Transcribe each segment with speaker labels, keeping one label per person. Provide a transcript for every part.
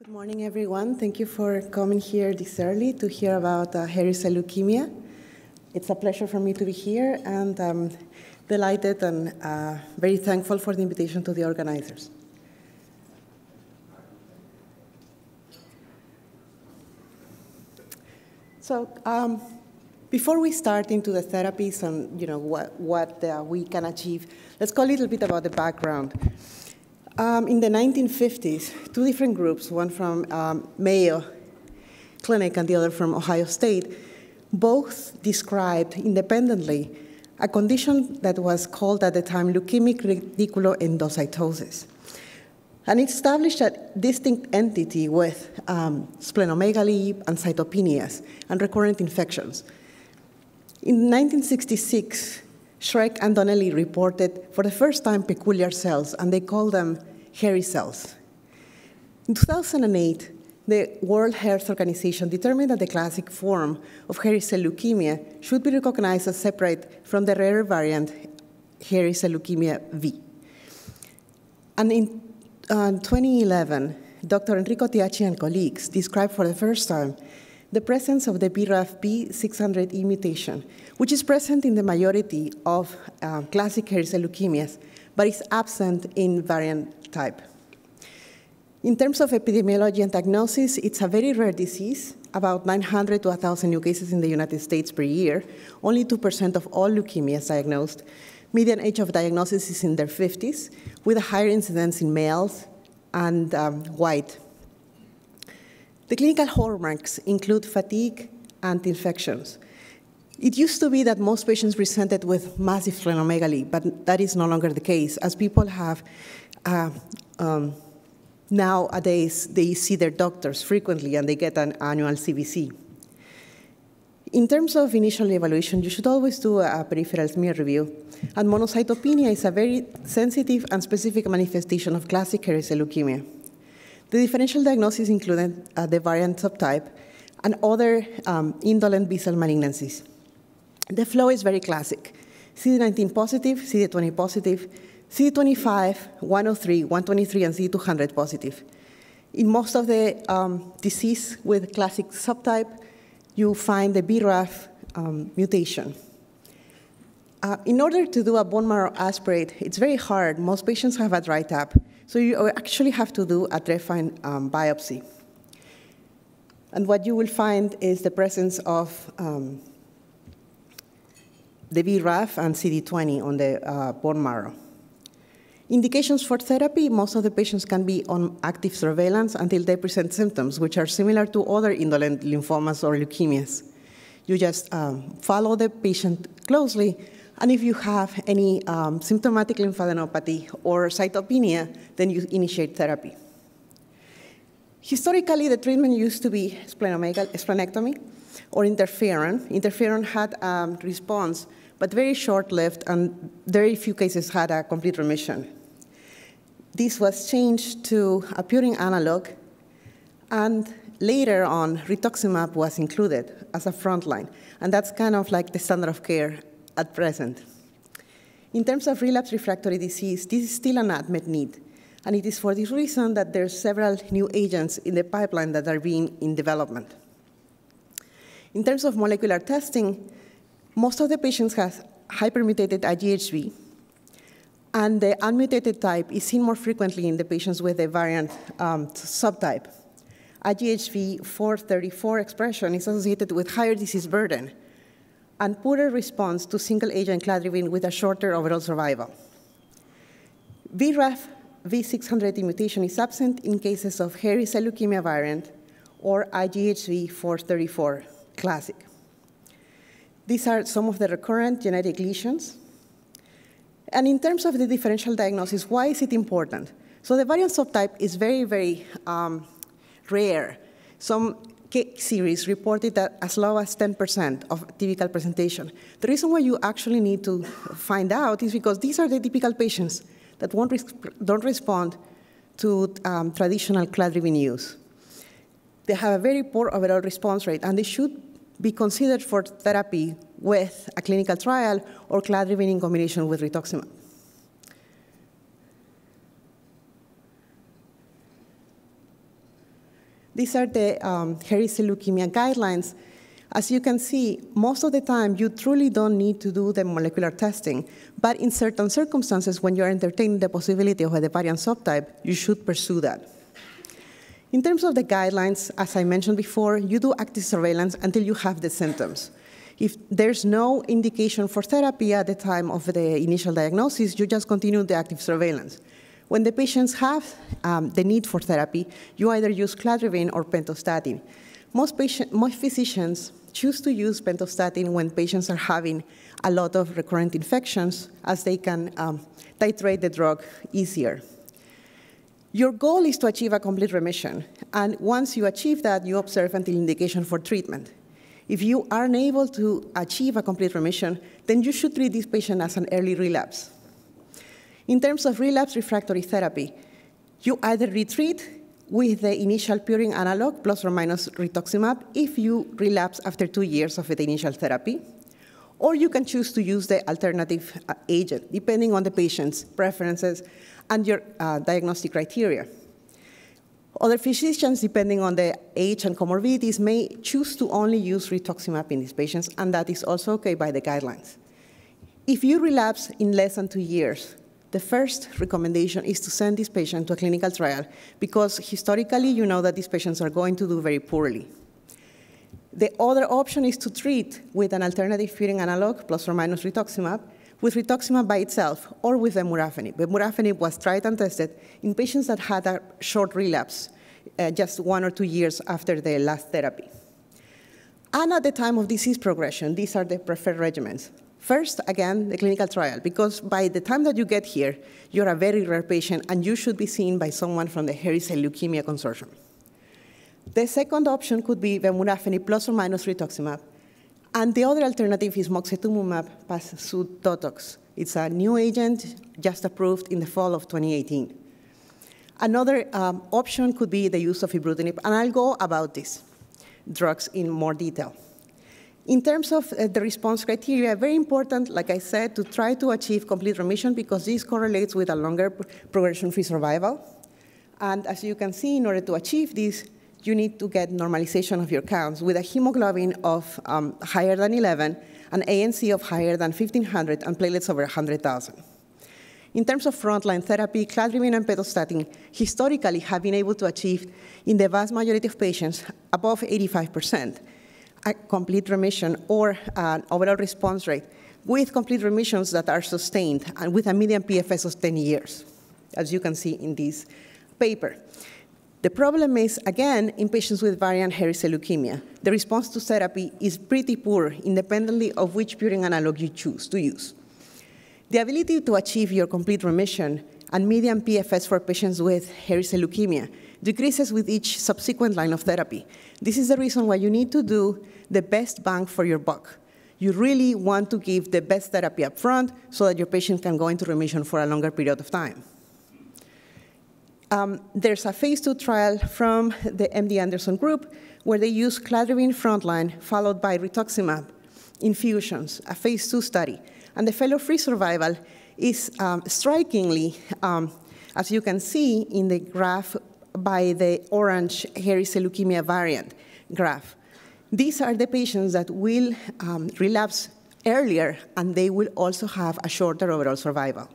Speaker 1: Good morning, everyone. Thank you for coming here this early to hear about uh, hairy cell leukemia. It's a pleasure for me to be here, and I'm delighted and uh, very thankful for the invitation to the organizers. So, um, before we start into the therapies and you know what, what uh, we can achieve, let's go a little bit about the background. Um, in the 1950s, two different groups, one from um, Mayo Clinic and the other from Ohio State, both described independently a condition that was called at the time leukemic reticuloendotheliosis. And it established a distinct entity with um, splenomegaly and cytopenias and recurrent infections. In 1966, Schrek and Donnelly reported for the first time peculiar cells, and they called them hairy cells. In 2008, the World Health Organization determined that the classic form of hairy cell leukemia should be recognized as separate from the rare variant hairy cell leukemia V. And in uh, 2011, Dr. Enrico Tiacci and colleagues described for the first time the presence of the BRAF V600E mutation, which is present in the majority of uh, classic hairy cell leukemias, but is absent in variant type. In terms of epidemiology and diagnosis, it's a very rare disease, about 900 to 1,000 new cases in the United States per year, only 2% of all leukemias diagnosed. Median age of diagnosis is in their 50s, with a higher incidence in males and um, white the clinical hallmarks include fatigue and infections. It used to be that most patients presented with massive splenomegaly, but that is no longer the case, as people have uh, um, nowadays they see their doctors frequently and they get an annual CBC. In terms of initial evaluation, you should always do a peripheral smear review. And monocytopenia is a very sensitive and specific manifestation of classic cell leukemia. The differential diagnosis included uh, the variant subtype and other um, indolent B-cell malignancies. The flow is very classic. CD19 positive, CD20 positive, CD25, 103, 123, and CD200 positive. In most of the um, disease with classic subtype, you find the BRAF um, mutation. Uh, in order to do a bone marrow aspirate, it's very hard. Most patients have a dry tap. So you actually have to do a trephine um, biopsy. And what you will find is the presence of um, the BRAF and CD20 on the uh, bone marrow. Indications for therapy, most of the patients can be on active surveillance until they present symptoms, which are similar to other indolent lymphomas or leukemias. You just um, follow the patient closely and if you have any um, symptomatic lymphadenopathy or cytopenia, then you initiate therapy. Historically, the treatment used to be splenectomy or interferon. Interferon had a um, response, but very short-lived, and very few cases had a complete remission. This was changed to a purine analog, and later on, rituximab was included as a frontline, and that's kind of like the standard of care at present. In terms of relapse refractory disease, this is still an unmet need. And it is for this reason that there are several new agents in the pipeline that are being in development. In terms of molecular testing, most of the patients have hypermutated IGHV, and the unmutated type is seen more frequently in the patients with the variant um, subtype. IGHV 434 expression is associated with higher disease burden, and poorer response to single-agent cladribine with a shorter overall survival. BRAF V600 mutation is absent in cases of hairy cell leukemia variant or IGHV 434 classic. These are some of the recurrent genetic lesions. And in terms of the differential diagnosis, why is it important? So the variant subtype is very, very um, rare. Some series reported that as low as 10% of typical presentation. The reason why you actually need to find out is because these are the typical patients that res don't respond to um, traditional cladribine use. They have a very poor overall response rate, and they should be considered for therapy with a clinical trial or cladribine in combination with rituximab. These are the um, hairy cell leukemia guidelines. As you can see, most of the time you truly don't need to do the molecular testing, but in certain circumstances, when you're entertaining the possibility of a variant subtype, you should pursue that. In terms of the guidelines, as I mentioned before, you do active surveillance until you have the symptoms. If there's no indication for therapy at the time of the initial diagnosis, you just continue the active surveillance. When the patients have um, the need for therapy, you either use cladribine or pentostatin. Most, patient, most physicians choose to use pentostatin when patients are having a lot of recurrent infections, as they can um, titrate the drug easier. Your goal is to achieve a complete remission, and once you achieve that, you observe until indication for treatment. If you are unable to achieve a complete remission, then you should treat this patient as an early relapse. In terms of relapse refractory therapy, you either retreat with the initial purine analog plus or minus rituximab if you relapse after two years of the initial therapy, or you can choose to use the alternative uh, agent, depending on the patient's preferences and your uh, diagnostic criteria. Other physicians, depending on the age and comorbidities, may choose to only use rituximab in these patients, and that is also okay by the guidelines. If you relapse in less than two years, the first recommendation is to send this patient to a clinical trial because historically you know that these patients are going to do very poorly. The other option is to treat with an alternative purine analog plus or minus rituximab, with rituximab by itself or with vemurafenib. Vemurafenib was tried and tested in patients that had a short relapse, uh, just one or two years after the last therapy. And at the time of disease progression, these are the preferred regimens. First, again, the clinical trial, because by the time that you get here, you're a very rare patient and you should be seen by someone from the Hairy Cell Leukemia Consortium. The second option could be vemurafenib plus or minus rituximab, and the other alternative is moxetumomab plus pasudotox. It's a new agent just approved in the fall of 2018. Another um, option could be the use of ibrutinib, and I'll go about these drugs in more detail. In terms of uh, the response criteria, very important, like I said, to try to achieve complete remission because this correlates with a longer progression-free survival. And as you can see, in order to achieve this, you need to get normalization of your counts with a hemoglobin of um, higher than 11, an ANC of higher than 1,500, and platelets over 100,000. In terms of frontline therapy, cladribine and pentostatin historically have been able to achieve, in the vast majority of patients, above 85%, a complete remission or an overall response rate with complete remissions that are sustained and with a median PFS of 10 years, as you can see in this paper. The problem is, again, in patients with variant hairy cell leukemia, the response to therapy is pretty poor independently of which purine analog you choose to use. The ability to achieve your complete remission and median PFS for patients with hairy cell leukemia decreases with each subsequent line of therapy. This is the reason why you need to do the best bang for your buck. You really want to give the best therapy up front so that your patient can go into remission for a longer period of time. Um, there's a phase two trial from the MD Anderson group where they use cladribine frontline followed by rituximab infusions, a phase two study. And the failure-free survival is um, strikingly, um, as you can see in the graph by the orange hairy cell leukemia variant graph. These are the patients that will um, relapse earlier and they will also have a shorter overall survival.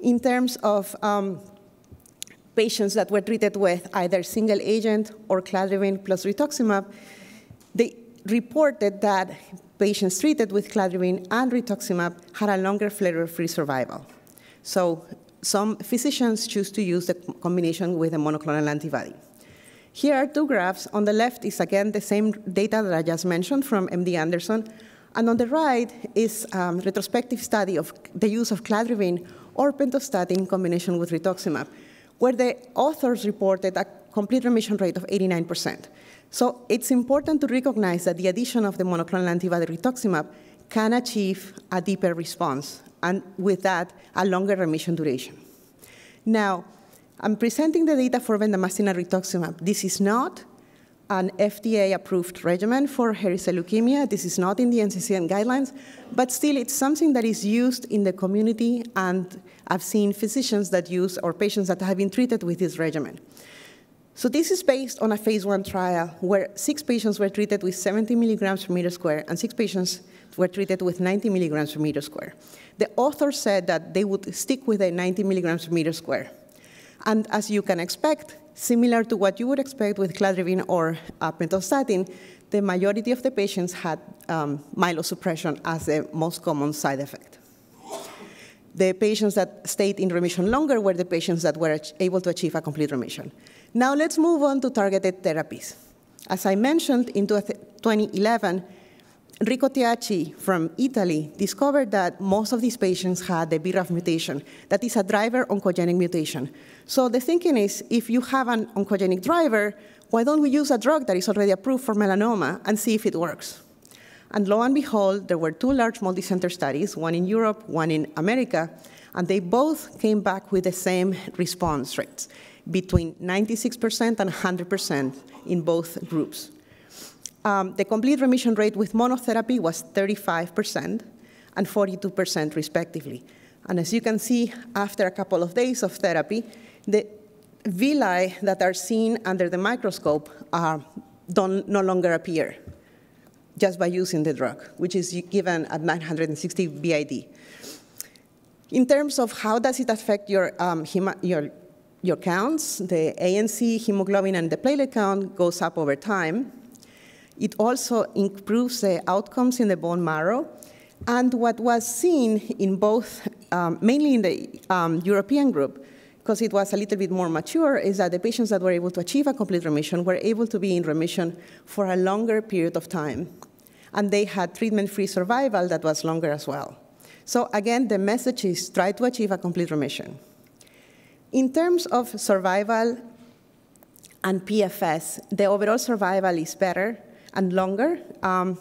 Speaker 1: In terms of um, patients that were treated with either single agent or cladribine plus rituximab, they reported that patients treated with cladribine and rituximab had a longer flare-free survival. So some physicians choose to use the combination with a monoclonal antibody. Here are two graphs. On the left is again the same data that I just mentioned from MD Anderson, and on the right is a um, retrospective study of the use of cladribine or pentostatin in combination with rituximab where the authors reported a complete remission rate of 89%. So it's important to recognize that the addition of the monoclonal antibody rituximab can achieve a deeper response, and with that, a longer remission duration. Now, I'm presenting the data for bendamustine and rituximab. This is not an FDA-approved regimen for hairy cell leukemia. This is not in the NCCN guidelines, but still it's something that is used in the community, and I've seen physicians that use or patients that have been treated with this regimen. So this is based on a phase one trial where six patients were treated with 70 milligrams per meter square and six patients were treated with 90 milligrams per meter square. The authors said that they would stick with a 90 milligrams per meter square. And as you can expect, similar to what you would expect with cladribine or uh, pentostatin, the majority of the patients had um, myelosuppression as the most common side effect. The patients that stayed in remission longer were the patients that were able to achieve a complete remission. Now let's move on to targeted therapies. As I mentioned, in 2011, Enrico Tiacci from Italy discovered that most of these patients had the BRAF mutation, that is a driver oncogenic mutation. So the thinking is, if you have an oncogenic driver, why don't we use a drug that is already approved for melanoma and see if it works? And lo and behold, there were two large multicenter studies, one in Europe, one in America, and they both came back with the same response rates, between 96% and 100% in both groups. Um, the complete remission rate with monotherapy was 35% and 42% respectively. And as you can see, after a couple of days of therapy, the villi that are seen under the microscope are, don't no longer appear just by using the drug, which is given at 960 BID. In terms of how does it affect your, um, your, your counts, the ANC, hemoglobin, and the platelet count goes up over time. It also improves the outcomes in the bone marrow. And what was seen in both, um, mainly in the um, European group, because it was a little bit more mature, is that the patients that were able to achieve a complete remission were able to be in remission for a longer period of time. And they had treatment-free survival that was longer as well. So again, the message is try to achieve a complete remission. In terms of survival and PFS, the overall survival is better and longer. Um,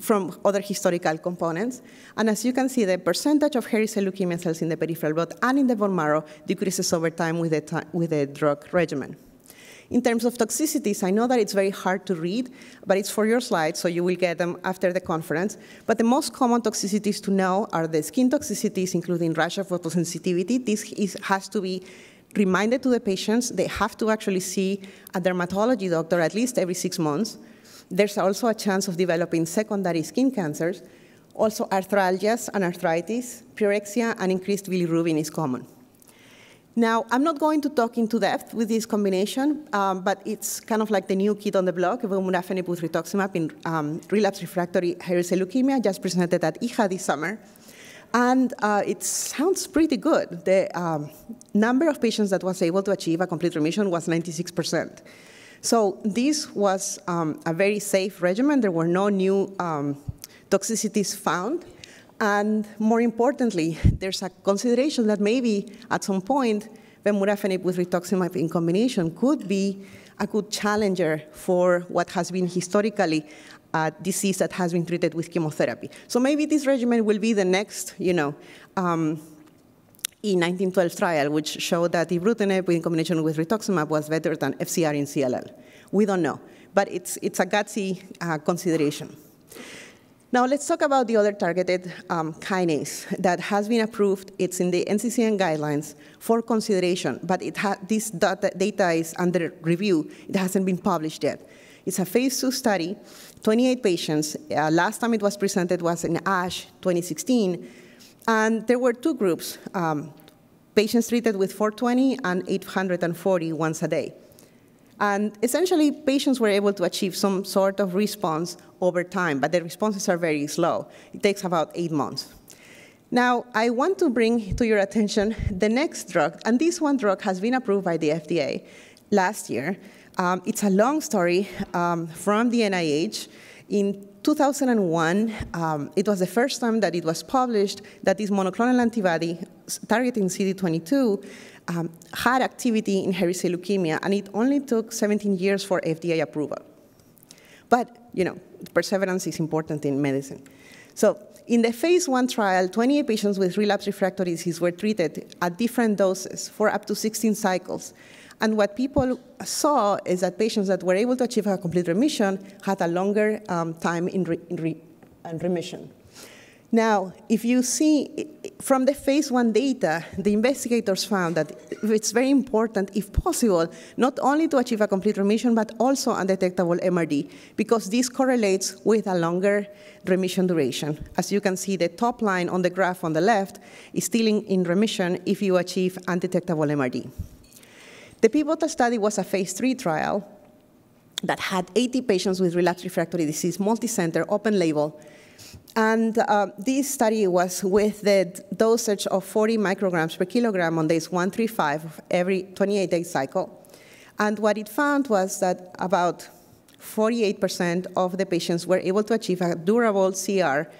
Speaker 1: from other historical components. And as you can see, the percentage of hairy cell leukemia cells in the peripheral blood and in the bone marrow decreases over time with the, with the drug regimen. In terms of toxicities, I know that it's very hard to read, but it's for your slides, so you will get them after the conference. But the most common toxicities to know are the skin toxicities, including rash of photosensitivity. This is, has to be reminded to the patients. They have to actually see a dermatology doctor at least every six months. There's also a chance of developing secondary skin cancers. Also, arthralgias and arthritis, pyrexia, and increased bilirubin is common. Now, I'm not going to talk into depth with this combination, um, but it's kind of like the new kid on the block, vemurafenib with rituximab in um, relapse refractory hairy cell leukemia, just presented at IHA this summer. And uh, it sounds pretty good. The um, number of patients that was able to achieve a complete remission was 96%. So this was um, a very safe regimen. There were no new um, toxicities found. And more importantly, there's a consideration that maybe at some point, vemurafenib with rituximab in combination could be a good challenger for what has been historically a disease that has been treated with chemotherapy. So maybe this regimen will be the next, you know, um, E1912 trial, which showed that ibrutinib in combination with rituximab was better than FCR in CLL. We don't know, but it's, it's a gutsy uh, consideration. Now let's talk about the other targeted um, kinase that has been approved. It's in the NCCN guidelines for consideration, but this data, data is under review. It hasn't been published yet. It's a phase two study, 28 patients. Uh, last time it was presented was in ASH 2016, and there were two groups, um, patients treated with 420 and 840 once a day. And essentially, patients were able to achieve some sort of response over time, but the responses are very slow. It takes about eight months. Now, I want to bring to your attention the next drug, and this one drug has been approved by the FDA last year. Um, it's a long story um, from the NIH. In 2001, um, it was the first time that it was published that this monoclonal antibody targeting CD22 um, had activity in hairy cell leukemia, and it only took 17 years for FDA approval. But, you know, perseverance is important in medicine. So in the phase one trial, 28 patients with relapse refractory disease were treated at different doses for up to 16 cycles. And what people saw is that patients that were able to achieve a complete remission had a longer um, time in, re in, re in remission. Now, if you see from the phase one data, the investigators found that it's very important, if possible, not only to achieve a complete remission, but also undetectable MRD, because this correlates with a longer remission duration. As you can see, the top line on the graph on the left is still in, in remission if you achieve undetectable MRD. The pivotal study was a phase three trial that had 80 patients with relapsed refractory disease, multi-center, open label, and uh, this study was with the dosage of 40 micrograms per kilogram on days 1, 3, 5 of every 28 day cycle. And what it found was that about 48% of the patients were able to achieve a durable CR.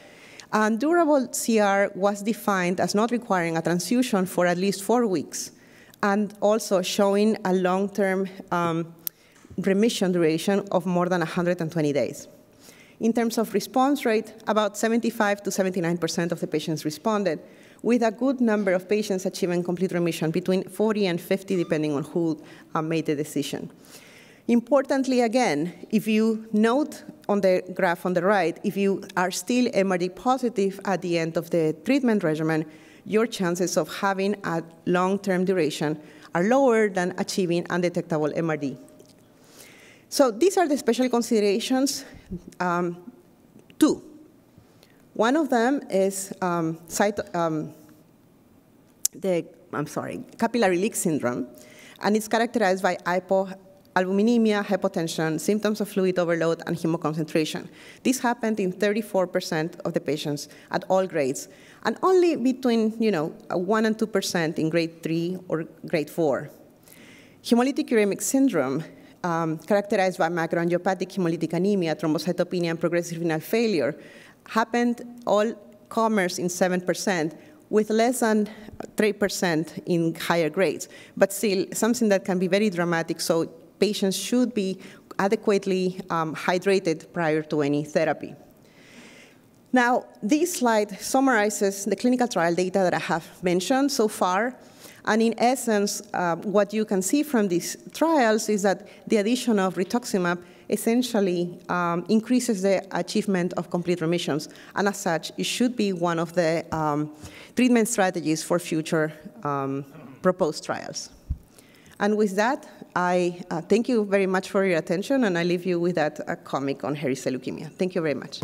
Speaker 1: And durable CR was defined as not requiring a transfusion for at least four weeks, and also showing a long term um, remission duration of more than 120 days. In terms of response rate, about 75 to 79% of the patients responded, with a good number of patients achieving complete remission, between 40 and 50, depending on who uh, made the decision. Importantly, again, if you note on the graph on the right, if you are still MRD positive at the end of the treatment regimen, your chances of having a long-term duration are lower than achieving undetectable MRD. So these are the special considerations. Um, two. One of them is um, um, the, I'm sorry, capillary leak syndrome, and it's characterized by hypoalbuminemia, hypotension, symptoms of fluid overload, and hemoconcentration. This happened in 34% of the patients at all grades, and only between, you know, 1 and 2% in grade 3 or grade 4. Hemolytic uremic syndrome um, characterized by microangiopathic hemolytic anemia, thrombocytopenia, and progressive renal failure, happened all comers in 7%, with less than 3% in higher grades, but still something that can be very dramatic, so patients should be adequately um, hydrated prior to any therapy. Now, this slide summarizes the clinical trial data that I have mentioned so far. And in essence, uh, what you can see from these trials is that the addition of rituximab essentially um, increases the achievement of complete remissions. And as such, it should be one of the um, treatment strategies for future um, proposed trials. And with that, I uh, thank you very much for your attention, and I leave you with that uh, comic on hairy cell leukemia. Thank you very much.